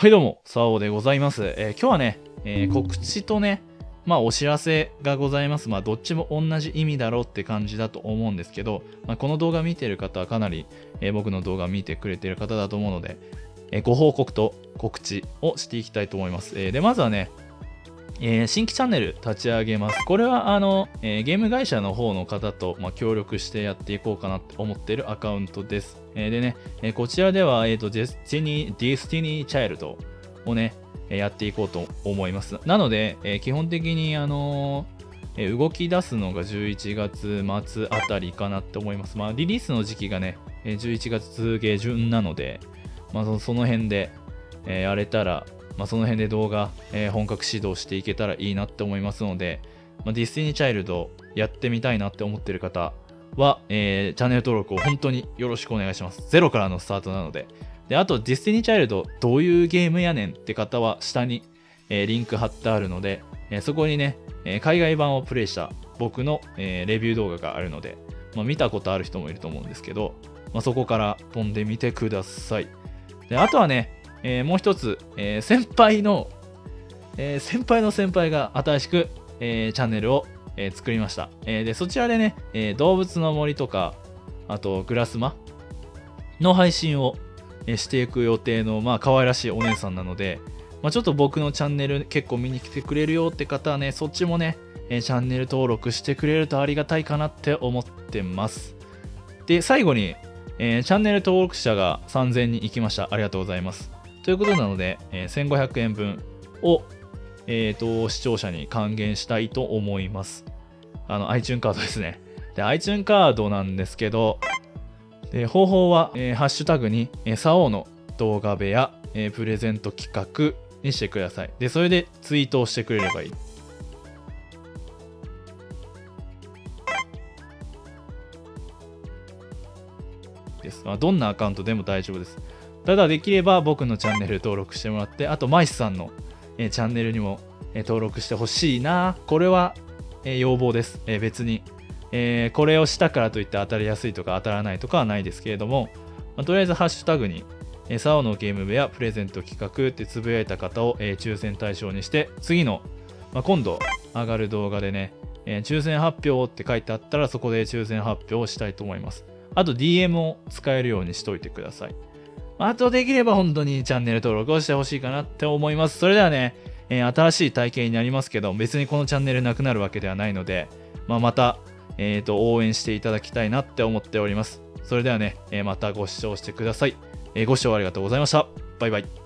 はいどうも、サオでございます。えー今日はね、えー告知とね、まあお知らせがございます。まあどっちも同じ意味だろうって感じだと思うんですけど、まあ、この動画見てる方はかなり、えー僕の動画見てくれてる方だと思うので、えご報告と告知をしていきたいと思います。えで、まずはね、えー新規チャンネル立ち上げます。これはあの、えーゲーム会社の方の方と、まあ、協力してやっていこうかなって思っているアカウントです。えーでね、えこちらでは、えーと、デスティニー、ディスティニーチャイルドをね、やっていこうと思います。なので、え基本的にあの動き出すのが11月末あたりかなって思います。まあ、リリースの時期がね、えー11月下旬なので、まあ、その辺で、えやれたら、まあ、その辺で動画、えー本格始動していけたらいいなって思いますので、まあ、ディスティニーチャイルドやってみたいなって思ってる方は、えーチャンネル登録を本当によろしくお願いします。ゼロからのスタートなので。で、あと、 Destiny Child どういうゲームやねんって方は下に、えーリンク貼ってあるので、えそこにね、え海外版をプレイした僕の、えレビュー動画があるので、まあ、見たことある人もいると思うんですけど、まあ、そこから飛んでみてください。で、あとはね、えーもう一つ、えー先輩の、えー先輩の先輩が新しく、えチャンネルを、え作りました。えで、そちらでね、え動物の森とか、あとグラスマの配信を、えしていく予定の、まあ、可愛らしいお姉さんなので、まあ、ちょっと僕のチャンネル結構見に来てくれるよって方はね、そっちもね、えチャンネル登録してくれるとありがたいかなって思ってます。で、最後に、えチャンネル登録者が3000人いきました。ありがとうございます。ということなので、えー1500円分を、えーと視聴者に還元したいと思います。あの iTunes カードですね。で、iTunes カードなんですけど、で方法は、えーハッシュタグに、えー、サオの動画部屋、えープレゼント企画にしてください。で、それでツイートをしてくれればいい。です。まあ、どんなアカウントでも大丈夫です。ただ、できれば僕のチャンネル登録してもらって、あと、マイスさんの、えチャンネルにも、え登録してほしいな。これは、え要望です。え別に、えこれをしたからといって当たりやすいとか当たらないとかはないですけれども、まとりあえずハッシュタグに、えー、サオのゲーム部屋プレゼント企画ってつぶやいた方を、え抽選対象にして、次の、ま、今度上がる動画でね、え抽選発表って書いてあったらそこで抽選発表をしたいと思います。あと DM を使えるようにしといてください。あとできれば本当にチャンネル登録をしてほしいかなって思います。それではね、えー新しい体験になりますけど、別にこのチャンネルなくなるわけではないので、まあ、また、えーと応援していただきたいなって思っております。それではね、えーまたご視聴してください。えご視聴ありがとうございました。バイバイ。